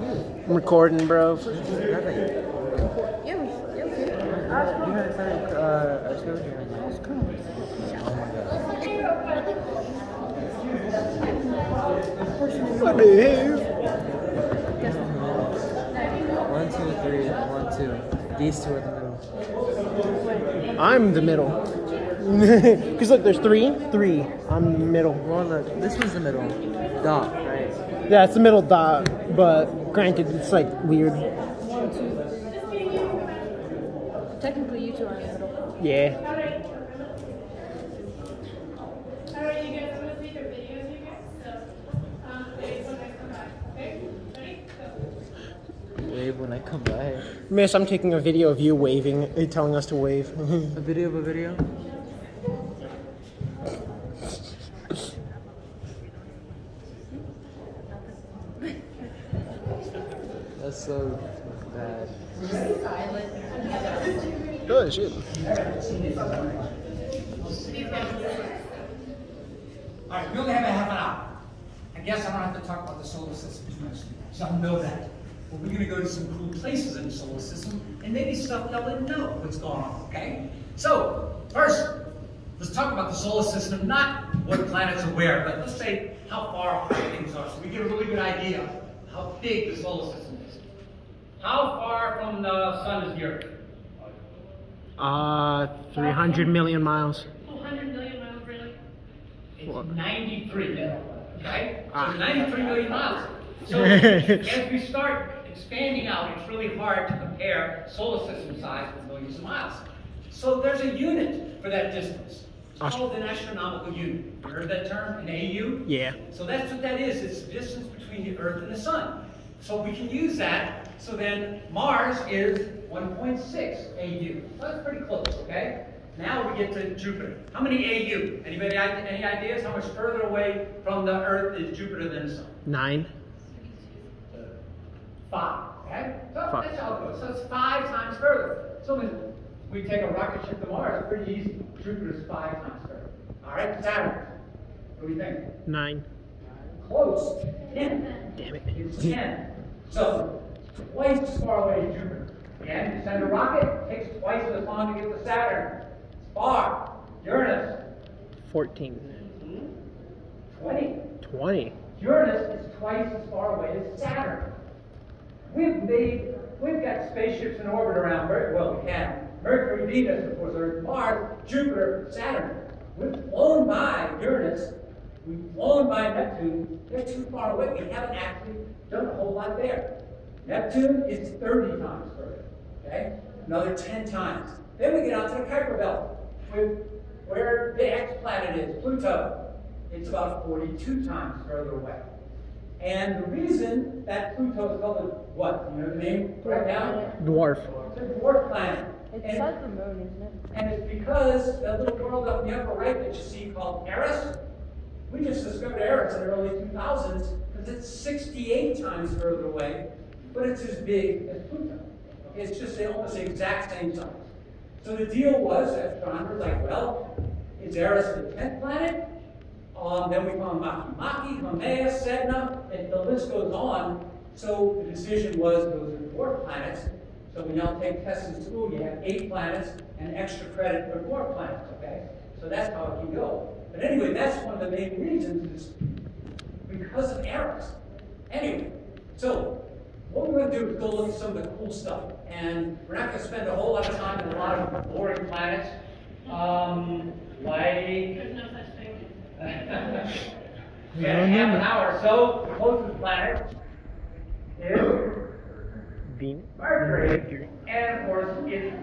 I'm recording, bro. Yeah, yeah, okay. You haven't started uh, our show yet. That's cool. Oh my god. What the hell? One, two, three, one, two. These two are the middle. I'm the middle. Because look, there's three, three. I'm the middle. Well, look, this one's the middle. Dot, right? Yeah, it's the middle dot, but granted, it's like weird. One, two. Technically, you two are in the middle. Yeah. Alright, you guys want to see their videos, you guys? So, wait, when I come back, okay? Ready? Go. Wave when I come back. Miss, I'm taking a video of you waving, telling us to wave. A video of a video? That's so bad. oh, shit. All right, we only have a half an hour. I guess I don't have to talk about the solar system too much. So I know that. But we're going to go to some cool places in the solar system and maybe stuff y'all didn't know what's going on, okay? So, first, let's talk about the solar system, not what planets are where, but let's say how far apart things are so we get a really good idea how big the solar system is. How far from the sun is the Earth? Uh, 300 million miles. 200 million miles, really? It's 93 million, okay? So Ah. 93 million miles. So as we start expanding out, it's really hard to compare solar system size with millions of miles. So there's a unit for that distance. It's called an astronomical unit. You heard that term, an AU? Yeah. So that's what that is. It's the distance between the Earth and the Sun. So we can use that. So then Mars is 1.6 AU. That's pretty close, okay? Now we get to Jupiter. How many AU? Anybody any ideas how much further away from the Earth is Jupiter than the Sun? Nine. Uh, five. Okay? So Five. that's how it goes. So it's five times further. So when we take a rocket ship to Mars, pretty easy. Jupiter's five times further. All right, Saturn. What do you think? Nine. Close. Ten. Damn it. It's 10. So, twice as far away as Jupiter. Again, you send a rocket, it takes twice as long to get to Saturn. It's far. Uranus, 14. 20. 20. Uranus is twice as far away as Saturn. We've made, we've got spaceships in orbit around Mercury. Well, we have Mercury, Venus, of course, Earth, Mars, Jupiter, Saturn. We've flown by Uranus. We've flown by Neptune. They're too far away. We haven't actually done a whole lot there. Neptune is 30 times further. Okay? Another 10 times. Then we get out to the Kuiper Belt, with where the X planet is, Pluto. It's about 42 times further away. And the reason that Pluto is called a what? You know the name right now? Dwarf. It's a dwarf planet. It's And- like the moon, isn't it? and it's because that little world up in the upper right that you see called Eris, we just discovered Eris in the early 2000s because it's 68 times further away, but it's as big as Pluto. Okay, it's just almost the exact same size. So the deal was, astronomers like, well, is Eris the 10th planet? Um, then we found Makemake, Haumea, Sedna, and the list goes on. So the decision was those are dwarf planets. So we now take tests in school, you have eight planets and extra credit for dwarf planets, okay? So that's how it can go. But anyway, that's one of the main reasons is because of Eris. Anyway, so what we're going to do is go look at some of the cool stuff. And we're not going to spend a whole lot of time in a lot of boring planets. Um, like There's no such thing. we had half an hour or so. The closest planet is Venus. Mercury. And of course, it,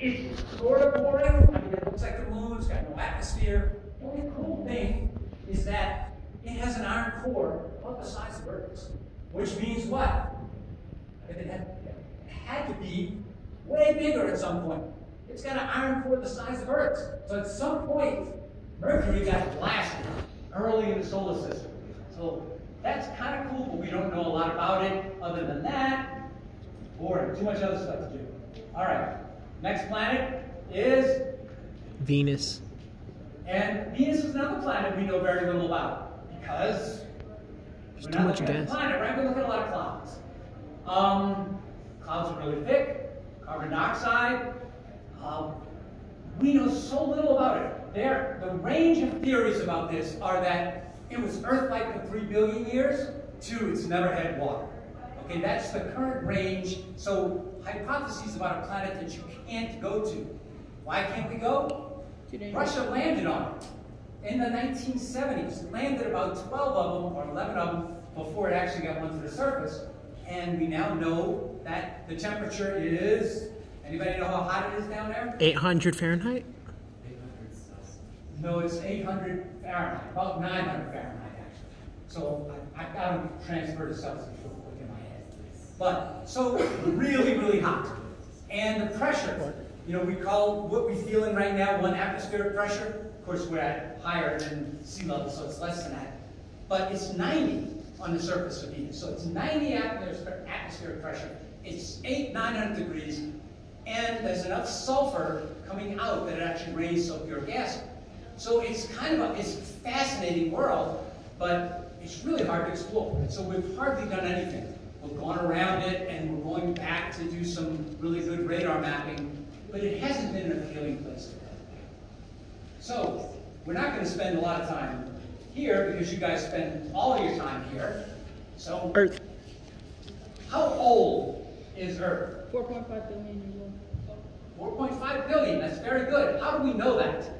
it's sort of boring. I mean, it looks like the moon, it's got no atmosphere. The only cool thing is that it has an iron core about the size of Earth's. Which means what? It had, it had to be way bigger at some point. It's got an iron core the size of Earth's. So at some point, Mercury got blasted early in the solar system. So that's kind of cool, but we don't know a lot about it. Other than that, boring. Too much other stuff to do. All right. Next planet is, Venus. And Venus is another planet we know very little about because There's we're too not much looking at the gas. planet, right? We look at a lot of clouds. Um, clouds are really thick, carbon dioxide. Um, we know so little about it. There, the range of theories about this are that it was Earth-like for three billion years, two, it's never had water. Okay, that's the current range. So hypotheses about a planet that you can't go to. Why can't we go? Russia landed on it in the 1970s. Landed about 12 of them, or 11 of them, before it actually got onto the surface. And we now know that the temperature is, anybody know how hot it is down there? 800 Fahrenheit? 800 No, it's 800 Fahrenheit, about 900 Fahrenheit actually. So I, I got them transferred to Celsius real quick in my head. But, so really, really hot. And the pressure, you know, we call what we're feeling right now one atmospheric pressure. Of course, we're at higher than sea level, so it's less than that. But it's 90 on the surface of Venus. So it's 90 atmospheric, pressure. It's 8, 900 degrees. And there's enough sulfur coming out that it actually raises sulfuric acid. So it's kind of a, it's a fascinating world, but it's really hard to explore. So we've hardly done anything. We've gone around it and we're going back to do some really good radar mapping, but it hasn't been an appealing place to go. So we're not going to spend a lot of time here because you guys spend all of your time here. So Earth. how old is Earth? 4.5 billion years old. 4.5 billion, that's very good. How do we know that?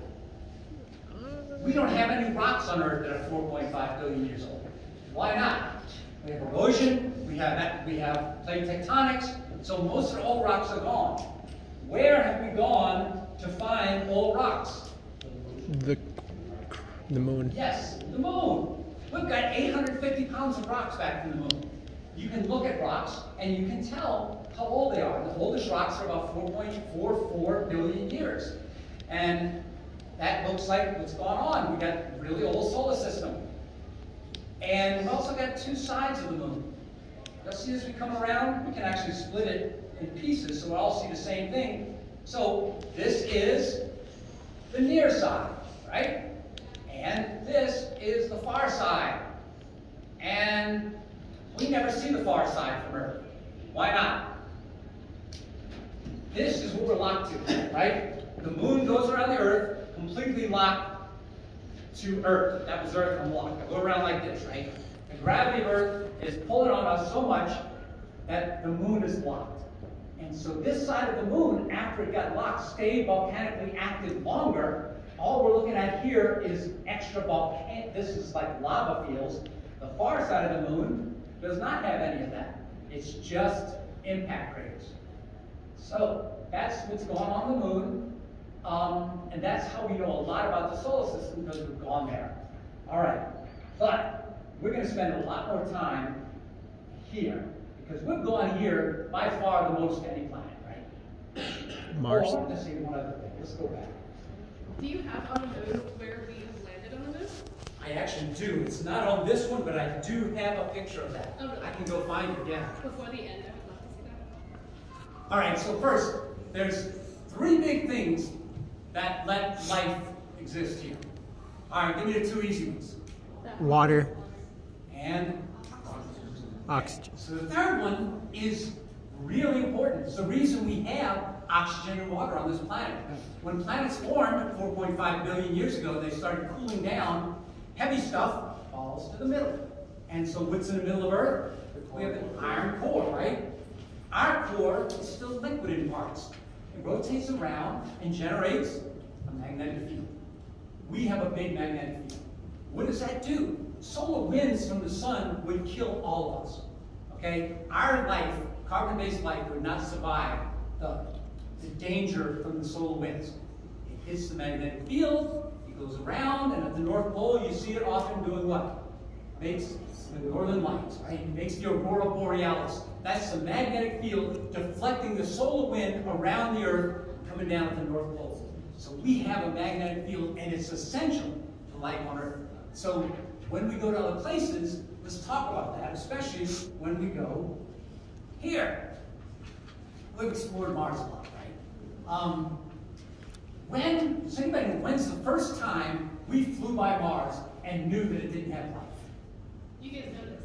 We don't have any rocks on Earth that are 4.5 billion years old. Why not? We have erosion, we have, we have plate tectonics, so most of the old rocks are gone. Where have we gone to find old rocks? The the moon. Yes, the moon. We've got 850 pounds of rocks back from the moon. You can look at rocks and you can tell how old they are. The oldest rocks are about 4.44 billion years. And that looks like what's gone on. We've got really old solar system. And we've also got two sides of the moon. You'll see as we come around, we can actually split it in pieces so we all see the same thing. So this is the near side, right? And this is the far side. And we never see the far side from Earth. Why not? This is what we're locked to, right? The moon goes around the Earth, completely locked to Earth. That was Earth unlocked. I go around like this, right? The gravity of Earth is pulling on us so much that the moon is locked. And so this side of the moon, after it got locked, stayed volcanically active longer. All we're looking at here is extra volcanic, this is like lava fields. The far side of the moon does not have any of that. It's just impact craters. So that's what's going on the moon. Um, and that's how we know a lot about the solar system because we've gone there. All right, but we're going to spend a lot more time here because we've gone here by far the most any planet, right? Mars. Oh, let's see one other thing. Let's go back. Do you have on the moon where we have landed on the moon? I actually do. It's not on this one, but I do have a picture of that. Oh, really? I can go find it, yeah. Before the end, I would love to see that. All right, so first, there's three big things that let life exist here. All right, give me the two easy ones. Water. And Oxygen. so the third one is really important. It's the reason we have oxygen and water on this planet. When planets formed 4.5 billion years ago, they started cooling down. Heavy stuff falls to the middle. And so what's in the middle of Earth? We have an iron core, right? Our core is still liquid in parts. It rotates around and generates a magnetic field. We have a big magnetic field. What does that do? Solar winds from the sun would kill all of us. Okay? Our life, carbon-based life, would not survive the, the danger from the solar winds. It hits the magnetic field, it goes around, and at the North Pole, you see it often doing what? Makes the northern lights, right? It makes the aurora borealis. That's the magnetic field deflecting the solar wind around the Earth coming down at the North Pole. So we have a magnetic field, and it's essential to life on Earth. So when we go to other places, let's talk about that, especially when we go here. We've explored Mars a lot, right? Um, when, does anybody know, when's the first time we flew by Mars and knew that it didn't have life? You guys know this.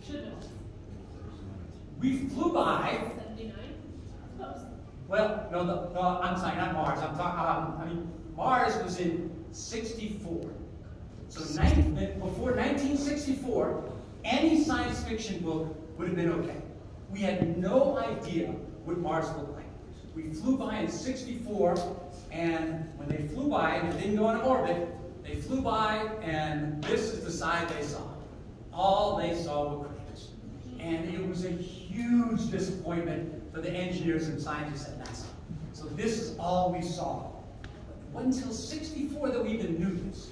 You should know we flew by. 79. Close. Well, no, the, no, I'm sorry, not Mars. I'm talking. Um, I mean, Mars was in '64. So 90, before 1964, any science fiction book would have been okay. We had no idea what Mars looked like. We flew by in 64, and when they flew by and didn't go into orbit, they flew by, and this is the side they saw. All they saw were craters. And it was a huge disappointment for the engineers and scientists at NASA. So this is all we saw. It wasn't until 64 that we even knew this.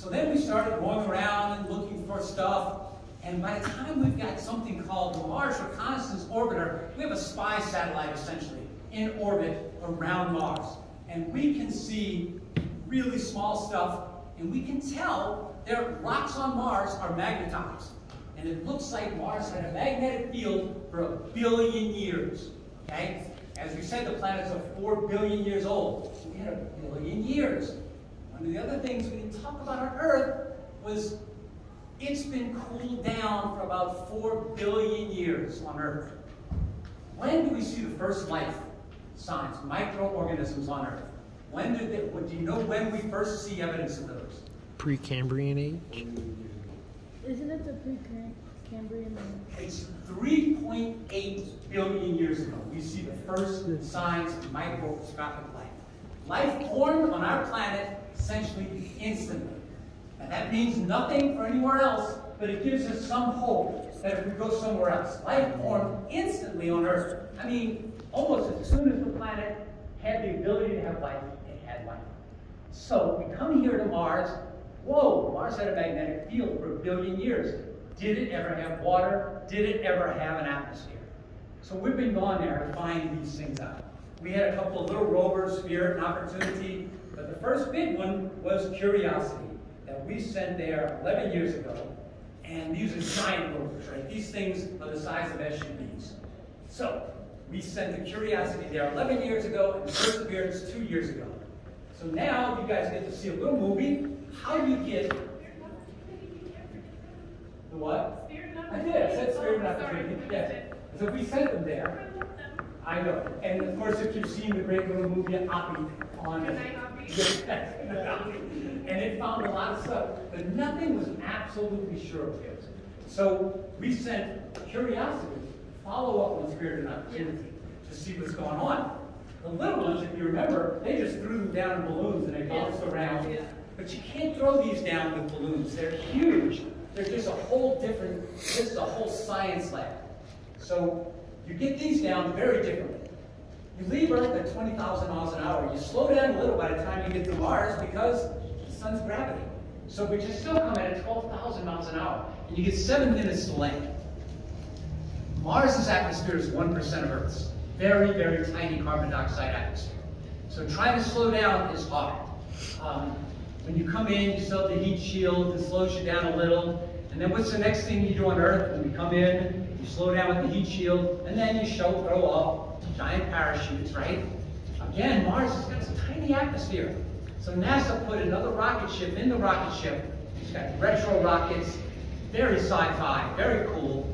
So then we started going around and looking for stuff. And by the time we've got something called the Mars Reconnaissance Orbiter, we have a spy satellite essentially in orbit around Mars. And we can see really small stuff, and we can tell their rocks on Mars are magnetized. And it looks like Mars had a magnetic field for a billion years. Okay? As we said, the planets are four billion years old. We had a billion years. One of the other things we didn't talk about on Earth was it's been cooled down for about four billion years on Earth. When do we see the first life signs, microorganisms on Earth? When did they, do you know when we first see evidence of those? Precambrian age. Isn't it the Precambrian? It's 3.8 billion years ago. We see the first signs of microscopic life. Life formed on our planet essentially instantly. And that means nothing for anywhere else, but it gives us some hope that if we go somewhere else, life formed instantly on Earth. I mean, almost as soon as the planet had the ability to have life, it had life. So we come here to Mars. Whoa, Mars had a magnetic field for a billion years. Did it ever have water? Did it ever have an atmosphere? So we've been gone there to find these things out. We had a couple of little rovers, Spirit and Opportunity, but the first big one was Curiosity that we sent there 11 years ago. And these are giant rovers, right? These things are the size of SUVs. So we sent the Curiosity there 11 years ago and Perseverance two years ago. So now you guys get to see a little movie. How do you get the what? I did. I said Spirit Oh. Opportunity. Yes. So we sent them there. I know. And of course, if you've seen the great little movie Oppy on Good night, Oppy. Yes, and it found a lot of stuff, but nothing was absolutely sure of it. So we sent Curiosity to follow up on Spirit and Opportunity to see what's going on. The little ones, if you remember, they just threw them down in balloons and they bounced around. Yeah. But you can't throw these down with balloons. They're huge. They're just a whole different, this is a whole science lab. So you get these down very differently. You leave Earth at 20,000 miles an hour. You slow down a little by the time you get to Mars because the sun's gravity. So, but you still come in at 12,000 miles an hour, and you get seven minutes to land. Mars's atmosphere is 1% of Earth's. Very, very tiny carbon dioxide atmosphere. So trying to slow down is hard. Um, when you come in, you still have the heat shield, it slows you down a little. And then what's the next thing you do on Earth? When you come in, you slow down with the heat shield, and then you show, throw off giant parachutes, right? Again, Mars has got a tiny atmosphere. So NASA put another rocket ship in the rocket ship. It's got retro rockets, very sci-fi, very cool.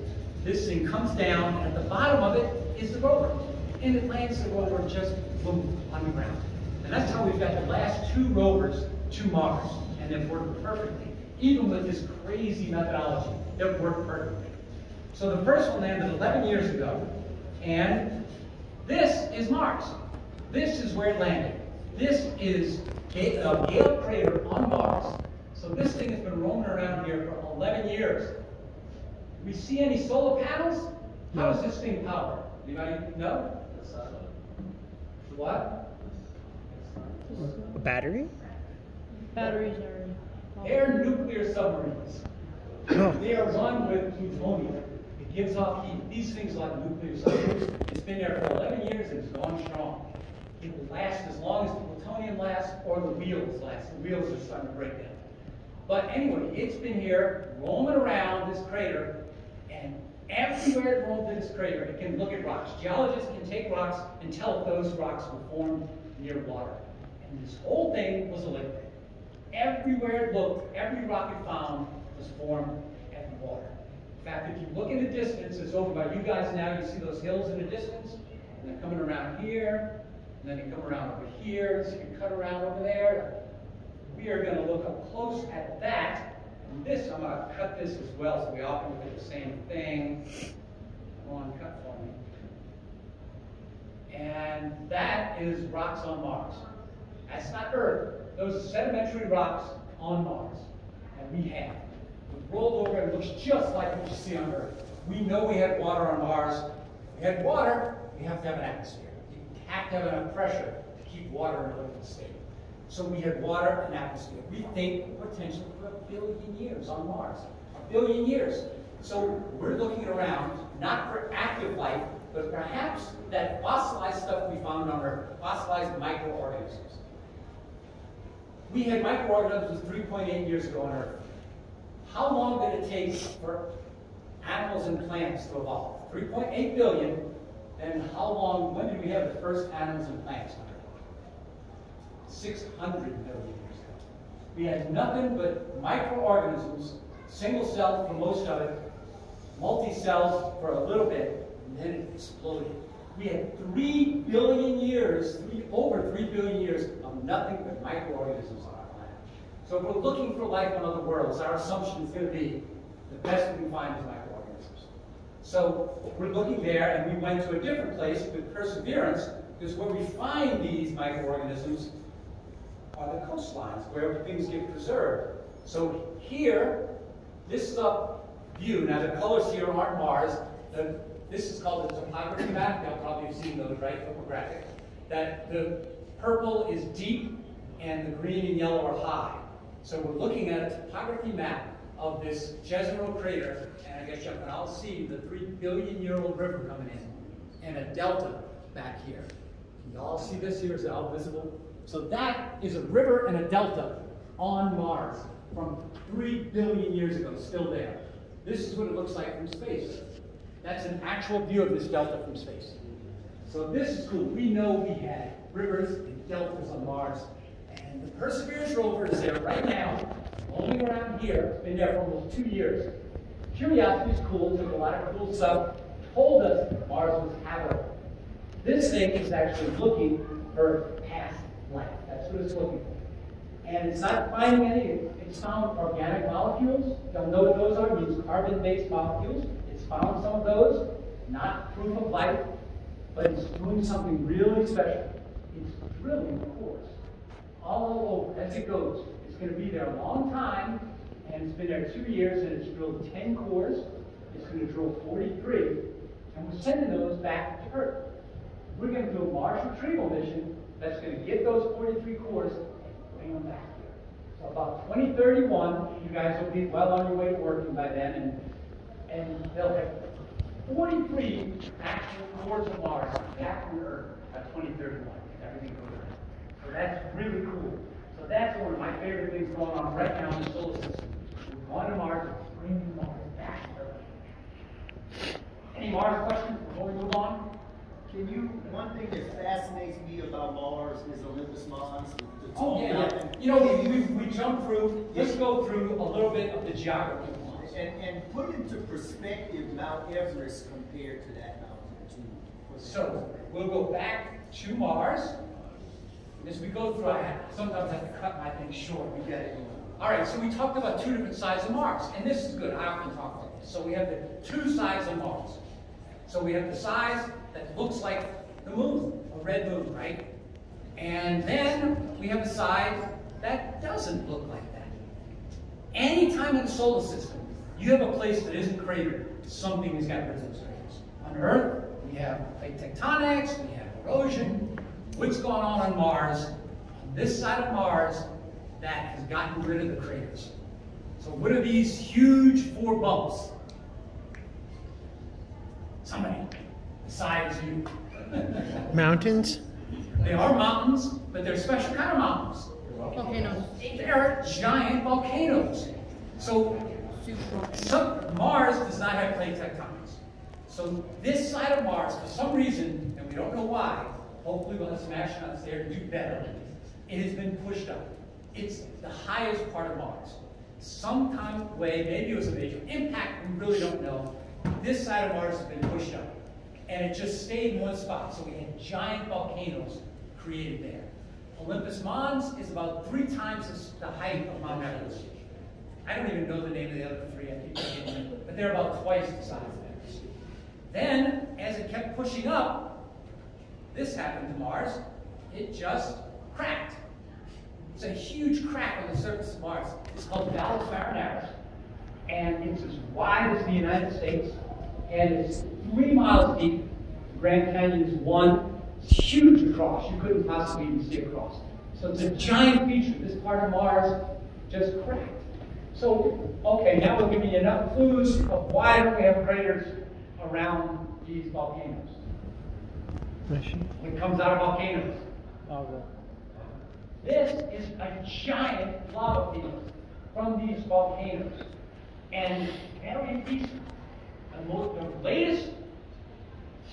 This thing comes down, and at the bottom of it is the rover. And it lands the rover just boom on the ground. And that's how we've got the last two rovers to Mars. And they've worked perfectly. Even with this crazy methodology, they've worked perfectly. So the first one landed 11 years ago, and this is Mars. This is where it landed. This is Ga- uh, Gale Crater on Mars. So this thing has been roaming around here for 11 years. We see any solar panels? How is this thing powered? Anybody know? The What? A battery? Batteries are. They're nuclear submarines. Oh. They are run with plutonium. Gives off heat. These things like nuclear submarines. It's been there for 11 years and it's gone strong. It will last as long as the plutonium lasts or the wheels last. The wheels are starting to break down. But anyway, it's been here roaming around this crater, and everywhere it roams in this crater, it can look at rocks. Geologists can take rocks and tell if those rocks were formed near water. And this whole thing was a liquid. Everywhere it looked, every rock it found was formed at the water. Fact, if you look in the distance, it's over by you guys now, you see those hills in the distance? And they're coming around here, and then you come around over here, so you cut around over there. We are gonna look up close at that. And this, I'm gonna cut this as well, so we all can look at the same thing. Come on, cut for me. And that is rocks on Mars. That's not Earth. Those are sedimentary rocks on Mars. And we have. Rolled over and looks just like what you see on Earth. We know we had water on Mars. We had water, we have to have an atmosphere. You have to have enough pressure to keep water in a liquid state. So we had water and atmosphere. We think potentially for a billion years on Mars. A billion years. So we're looking around, not for active life, but perhaps that fossilized stuff we found on Earth, fossilized microorganisms. We had microorganisms 3.8 years ago on Earth. How long did it take for animals and plants to evolve? 3.8 billion. And how long, when did we have the first animals and plants on Earth? 600 million years ago. We had nothing but microorganisms, single celled for most of it, multi-celled for a little bit, and then it exploded. We had three billion years, three, over three billion years of nothing but microorganisms. So if we're looking for life on other worlds, our assumption is going to be the best we can find is microorganisms. So we're looking there, and we went to a different place with Perseverance, because where we find these microorganisms are the coastlines, where things get preserved. So here, this is a view. Now the colors here aren't Mars. The, this is called the topography map. Y'all probably have seen those, right? Topographic. That the purple is deep and the green and yellow are high. So we're looking at a topography map of this Jezero crater, and I guess you can all see the three billion year old river coming in, and a delta back here. Can you all see this here? Is it all visible? So that is a river and a delta on Mars from three billion years ago, still there. This is what it looks like from space. That's an actual view of this delta from space. So this is cool. We know we had rivers and deltas on Mars. And the Perseverance rover is there right now, roaming around here. Been there for almost two years. Curiosity is cool, took a lot of cool stuff, told us Mars was habitable. This thing is actually looking for past life. That's what it's looking for. And it's not finding any, it's found organic molecules. Don't know what those are, it means carbon-based molecules. It's found some of those, not proof of life, but it's doing something really special. It's really cores all over as it goes. It's going to be there a long time, and it's been there two years, and it's drilled 10 cores. It's going to drill 43, and we're sending those back to Earth. We're going to do a Mars retrieval mission that's going to get those 43 cores and bring them back here. So about 2031, you guys will be well on your way to working by then, and and they'll have 43 actual cores of Mars back on Earth by 2031, if everything goes. So that's really cool. So that's one of my favorite things going on right now in the solar system. We're going to Mars, bringing Mars back to Any Mars questions before we move on? Can you, one thing that fascinates me about Mars is Olympus Mons, the the Oh, tall yeah, yeah. You know, Can we, we, we jumped through, let's go through a little bit of the geography of Mars. And, and put into perspective Mount Everest compared to that mountain too. So we'll go back to Mars. As we go through, I sometimes have to cut my things short. We get it. All right, so we talked about two different sides of Mars, and this is good. I often talk about this. So we have the two sides of Mars. So we have the size that looks like the moon, a red moon, right? And then we have the side that doesn't look like that. Anytime in the solar system, you have a place that isn't cratered, something has got rid of those craters. On Earth, we have plate tectonics, we have erosion. What's going on on Mars? On this side of Mars, that has gotten rid of the craters. So what are these huge four bumps? Somebody, besides you. Mountains? They are mountains, but they're special kind of mountains. Volcanoes. They're giant volcanoes. So some, Mars does not have plate tectonics. So this side of Mars, for some reason, and we don't know why, hopefully we'll have some astronauts there to do better, it has been pushed up. It's the highest part of Mars. sometime way, maybe it was a major impact, we really don't know. This side of Mars has been pushed up. And it just stayed in one spot. So we had giant volcanoes created there. Olympus Mons is about three times the- height of Mount Everest. I don't even know the name of the other three, I keep forgetting but they're about twice the size of Everest. Then, as it kept pushing up, this happened to Mars, it just cracked. It's a huge crack on the surface of Mars. It's called Valles Marineris, and it's as wide as the United States, and it's three miles deep. Grand Canyon is one. It's huge across. You couldn't possibly even see across. So it's a giant feature. This part of Mars just cracked. So, okay, now we're giving you enough clues of why don't we have craters around these volcanoes. It comes out of volcanoes. Oh, this is a giant lava field from these volcanoes. And very recent, the, most, the latest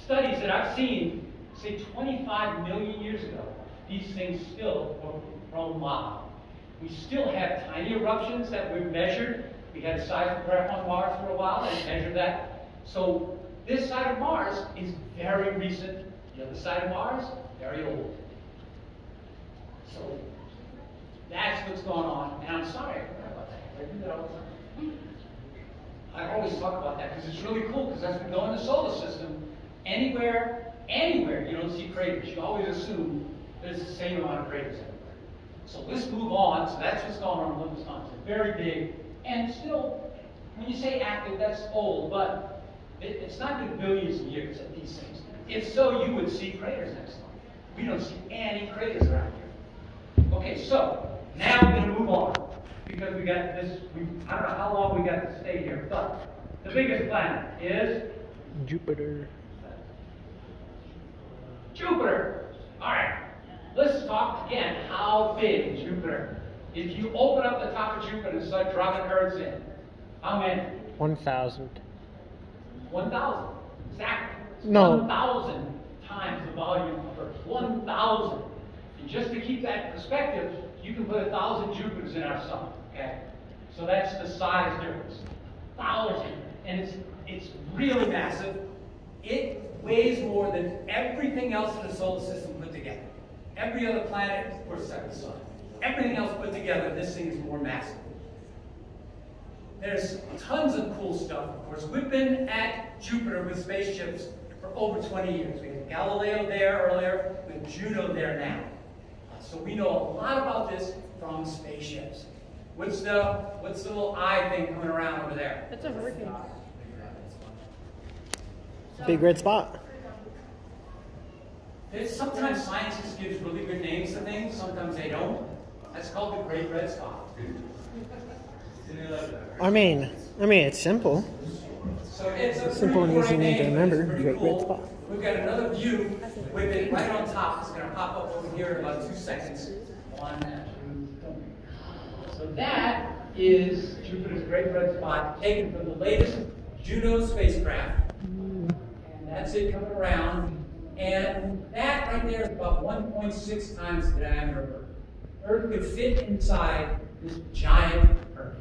studies that I've seen say 25 million years ago, these things still were from lava. We still have tiny eruptions that we've measured. We had a seismograph on Mars for a while and measured that. So this side of Mars is very recent. The other side of Mars, very old. So that's what's going on. And I'm sorry, I forgot about that. I do that all the time. I always talk about that because it's really cool because as we go in the solar system, anywhere, anywhere you don't see craters, you always assume there's the same amount of craters everywhere. So let's move on. So that's what's going on in Olympus Mons. Very big and still, when you say active, that's old, but it, it's not been billions of years that these things. If so, you would see craters next time. We don't see any craters around here. Okay, so now we're going to move on because we got this. We, I don't know how long we got to stay here, but the biggest planet is Jupiter. Jupiter. All right. Let's talk again. How big is Jupiter? If you open up the top of Jupiter and start dropping Earths in, how many? 1,000. 1,000. Exactly. No. 1,000 times the volume of Earth. 1,000. And just to keep that in perspective, you can put a thousand Jupiters in our sun. Okay? So that's the size difference. Thousand. And it's it's really massive. It weighs more than everything else in the solar system put together. Every other planet, course, except the sun. Everything else put together, this thing is more massive. There's tons of cool stuff, of course. We've been at Jupiter with spaceships over 20 years. We had Galileo there earlier, we have Juno there now. So we know a lot about this from spaceships. What's the what's the little eye thing coming around over there? That's a hurricane. Big red spot. There's, sometimes scientists just gives really good names to things, sometimes they don't. That's called the Great Red Spot. I mean, I mean, it's simple. So it's a Simple and easy name to remember, Great Red. Spot. We've got another view with it right on top. It's going to pop up over here in about two seconds. One, two. So that is Jupiter's Great Red Spot, taken from the latest Juno spacecraft. And that's it coming around. And that right there is about 1.6 times the diameter of Earth. Earth could fit inside this giant Earth.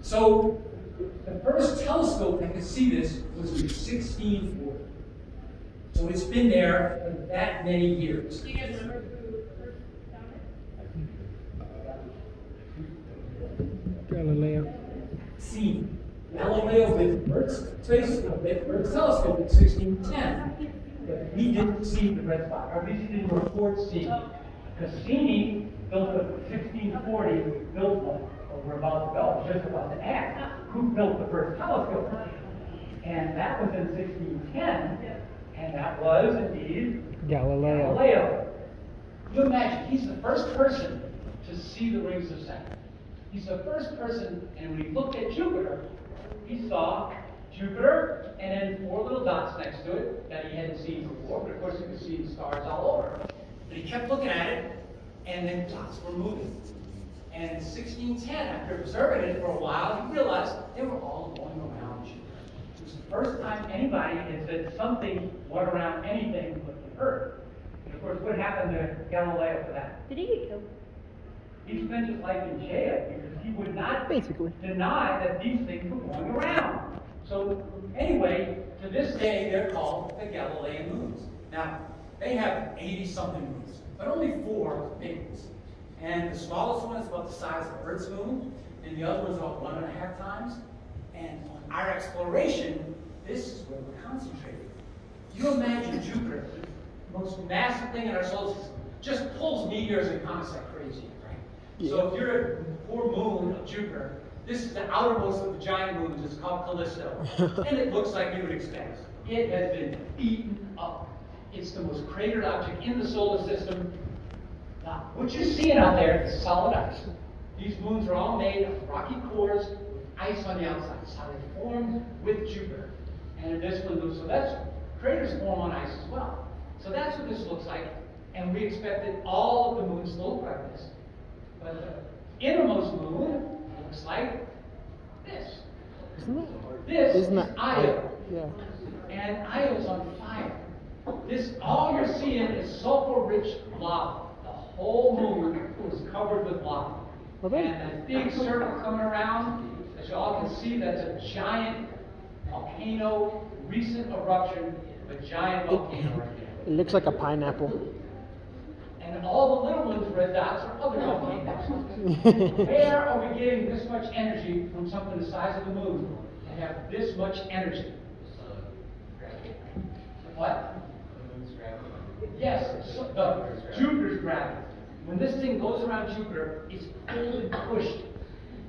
So the first telescope that could see this was in 1640. So it's been there for that many years. Do you guys remember who first found it? Galileo. Seen. Galileo with Earth's space, telescope in 1610. But he didn't see the red spot, or at least he didn't report seeing it. Cassini built a 1640, built one, or we're about to go, just about to ask, who built the first telescope? And that was in 1610, and that was indeed Galileo. Galileo. You imagine, he's the first person to see the rings of Saturn. He's the first person, and when he looked at Jupiter, he saw Jupiter and then four little dots next to it that he hadn't seen before, but of course he could see the stars all over. But he kept looking at it, and then dots were moving. And in 1610, after observing it for a while, he realized they were all going around Jupiter. It was the first time anybody had said something went around anything but the Earth. And of course, what happened to Galileo for that? Did he get killed? he spent his life in jail because he would not Basically. deny that these things were going around. So anyway, to this day, they're called the Galilean moons. Now, they have 80-something moons, but only four big ones. And the smallest one is about the size of Earth's moon, and the other one's about one and a half times. And on our exploration, this is where we're concentrating. You imagine Jupiter, the most massive thing in our solar system, just pulls meteors and comets like crazy, right? So if you're a poor moon of Jupiter, this is the outermost of the giant moons. It's called Callisto, and it looks like you would expect. It has been eaten up. It's the most cratered object in the solar system. What you're seeing out there is solid ice. These moons are all made of rocky cores with ice on the outside. That's how they formed with Jupiter. And in this one, so that's craters form on ice as well. So that's what this looks like. And we expected all of the moons to look like this. But the innermost moon looks like this. Isn't it? This Isn't is? Io. Yeah. And Io's on fire. This all you're seeing is sulfur-rich lava. The whole moon was covered with lava. Okay. And a big circle coming around, as you all can see, that's a giant volcano, recent eruption of a giant volcano right there. It looks like a pineapple. And all the little ones, red dots, are other volcanoes. Where are we getting this much energy from something the size of the moon to have this much energy? What? Yes, so the Jupiter's gravity. When this thing goes around Jupiter, it's pulled and pushed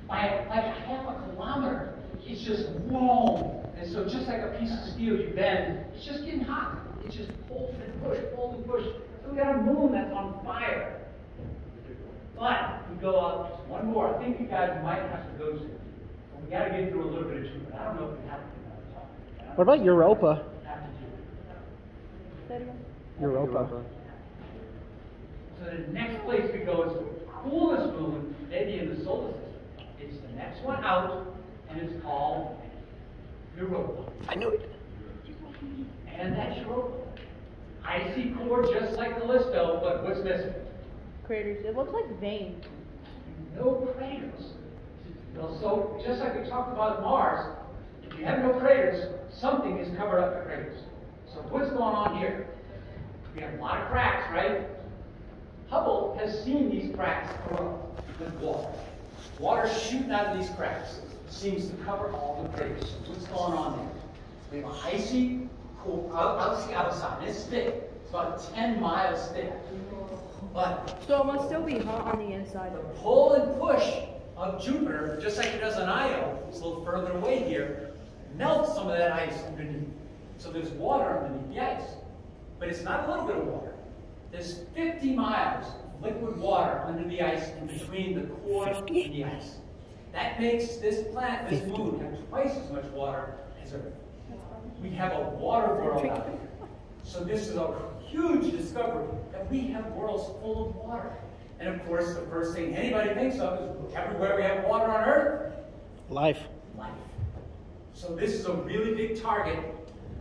by like half a kilometer. It's just whoa. And so just like a piece of steel you bend, it's just getting hot. It's just pulled and pushes, pulls and pushes. So we got a moon that's on fire. But we go up just one more. I think you guys might have to go soon. But we got to get through a little bit of Jupiter. I don't know if we have to do another. What about Europa? Have to do it. Say it again. Europa. So the next place we go is the coolest moon, maybe in the solar system. It's the next one out, and it's called Europa. I knew it. And that's Europa. Icy core just like Callisto, but what's missing? Craters. It looks like veins. No craters. Well, So, just like we talked about Mars, if you have no craters, something is covered up the craters. So what's going on here? We have a lot of cracks, right? Hubble has seen these cracks erupt with water. Water shooting out of these cracks seems to cover all the craters. What's going on there? We have an icy core out, out the outside. It's thick. It's about 10 miles thick. But So it must still be hot on the inside. the pull and push of Jupiter, just like it does on Io, it's a little further away here, melts some of that ice underneath. So there's water underneath the ice. But it's not a little bit of water. There's 50 miles of liquid water under the ice in between the core and the ice. That makes this planet, this moon, have twice as much water as Earth. We have a water world out here. So this is a huge discovery that we have worlds full of water. And of course, the first thing anybody thinks of is everywhere we have water on Earth, Life. life. So this is a really big target.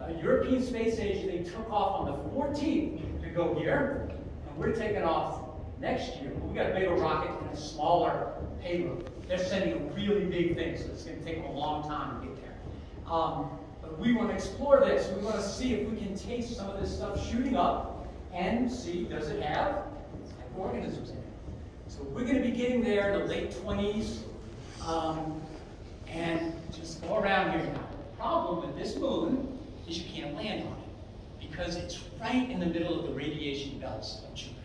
Uh, European Space Agency they took off on the 14th to go here, and we're taking off next year. We got a bigger rocket and a smaller payload. They're sending really big thing, so it's going to take them a long time to get there. Um, but we want to explore this. We want to see if we can taste some of this stuff shooting up and see does it have organisms in it. So we're going to be getting there in the late 20s. Um, and just go around here now. The problem with this moon is you can't land on it because it's right in the middle of the radiation belts of Jupiter.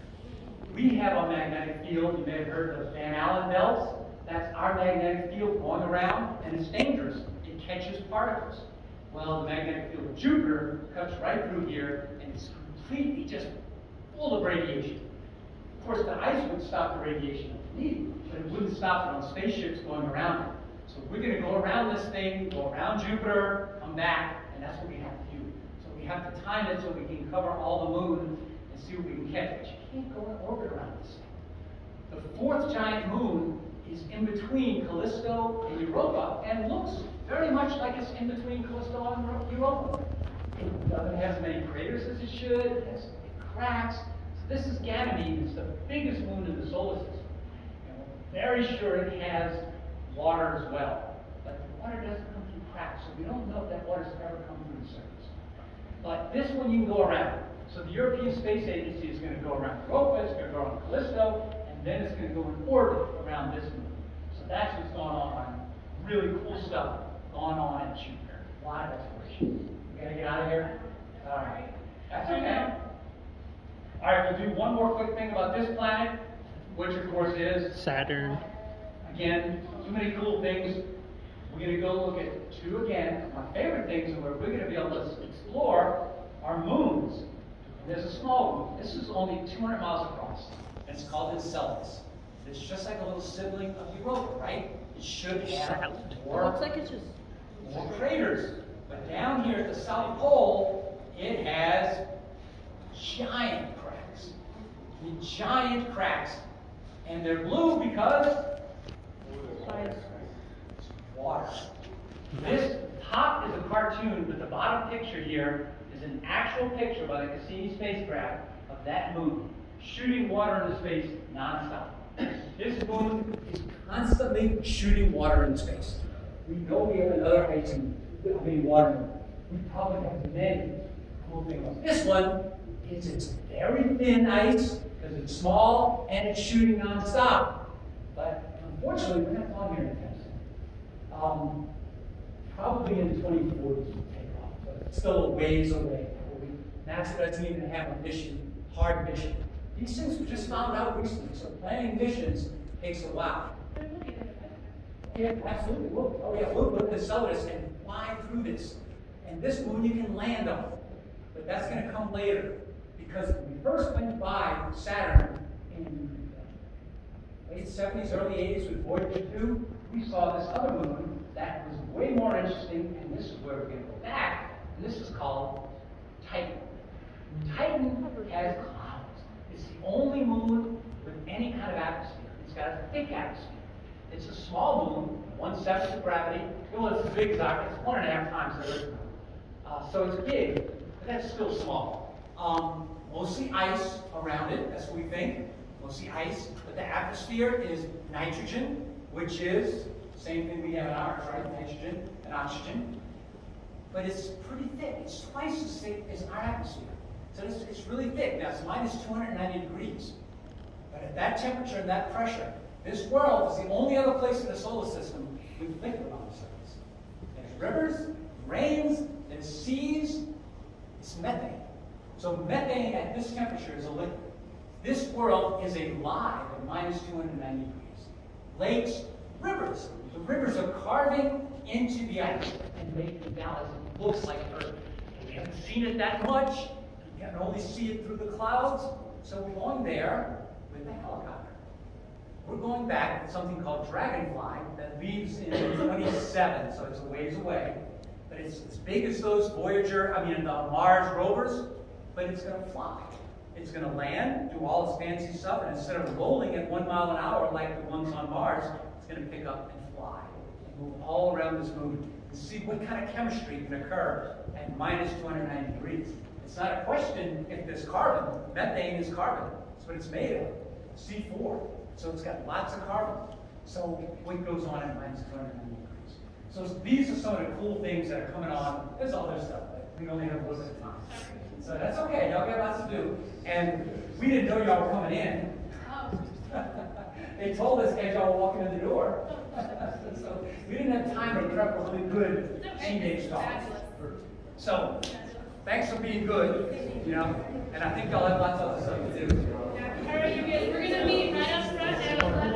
We have a magnetic field. You may have heard of the Van Allen belts. That's our magnetic field going around, and it's dangerous. It catches particles. Well, the magnetic field of Jupiter cuts right through here, and it's completely just full of radiation. Of course, the ice would stop the radiation underneath, but it wouldn't stop it on spaceships going around it. So we're going to go around this thing, go around Jupiter, come back, and that's what we have to do. So we have to time it so we can cover all the moon and see what we can catch. But you can't go in orbit around this thing. The fourth giant moon is in between Callisto and Europa and looks very much like it's in between Callisto and Europa. It doesn't have as many craters as it should, it has big cracks. So this is Ganymede, it's the biggest moon in the solar system. And we're very sure it has water as well. But the water doesn't come through cracks, so we don't know if that water's ever come through the surface. But this one you can go around. So the European Space Agency is going to go around Europa, it's going to go around Callisto, and then it's going to go in orbit around this moon. So that's what's going on. Really cool stuff going on at Jupiter. A lot of exploration. We got to get out of here? All right. That's okay. All right, we'll do one more quick thing about this planet, which of course is Saturn. Again, too many cool things. We're going to go look at two again. My favorite things and where we're going to be able to explore are moons. And there's a small moon. This is only 200 miles across. And it's called Enceladus. It's just like a little sibling of Europa, right? It should have It more, looks like it's just. more craters. But down here at the South Pole, it has giant cracks. Mean, giant cracks. And they're blue because. Water. This top is a cartoon, but the bottom picture here is an actual picture by the Cassini spacecraft of that moon shooting water into space nonstop. This moon is constantly shooting water into space. We know we have another ice and I mean water. We probably have many cool things. This one is it's very thin ice because it's small and it's shooting nonstop. But unfortunately, we're not on here. Um, probably in the 2040s we'll take off, but it's still a ways away. NASA doesn't even have a mission, hard mission. These things were just found out recently, so planning missions takes a while. Yeah, absolutely, we'll, oh yeah, we'll go to Enceladus and fly through this. And this moon you can land on, but that's gonna come later. Because when we first went by Saturn in late 70s, early 80s with Voyager 2, we saw this other moon that was way more interesting, and this is where we're going to go back, and this is called Titan. Titan has clouds. It's the only moon with any kind of atmosphere. It's got a thick atmosphere. It's a small moon, one seventh of gravity. Well, it's big as it's one and a half times the Earth. Uh, so it's big, but that's still small. Um, mostly ice around it, that's what we think. Mostly ice, but the atmosphere is nitrogen, which is same thing we have in ours, right? Nitrogen and oxygen. But it's pretty thick. It's twice as thick as our atmosphere. So it's, it's really thick. Now it's minus 290 degrees. But at that temperature and that pressure, this world is the only other place in the solar system with liquid on the surface. There's rivers, rains, there's seas, it's methane. So methane at this temperature is a liquid. This world is alive at minus 290 degrees. Lakes, rivers. The rivers are carving into the ice and making valleys. It looks like Earth. We haven't seen it that much. We can only see it through the clouds. So we're going there with the helicopter. We're going back with something called Dragonfly that leaves in 27, so it's a ways away. But it's as big as those Voyager, I mean, the Mars rovers, but it's going to fly. It's going to land, do all its fancy stuff, and instead of rolling at one mile an hour like the ones on Mars, it's going to pick up and fly and move all around this moon and see what kind of chemistry can occur at minus 290 degrees. It's not a question if there's carbon. Methane is carbon. That's what it's made of. C4. So it's got lots of carbon. So what goes on at minus 290 degrees? So these are some of the cool things that are coming on. There's other stuff, but we only have a little bit of time. So that's okay. Y'all got lots to do. And we didn't know y'all were coming in. Oh. they told us as y'all were walking in the door. so we didn't have time to prep a really good teenage talk. So thanks for being good, you know. And I think y'all have lots of other stuff to do. We're going to meet right up front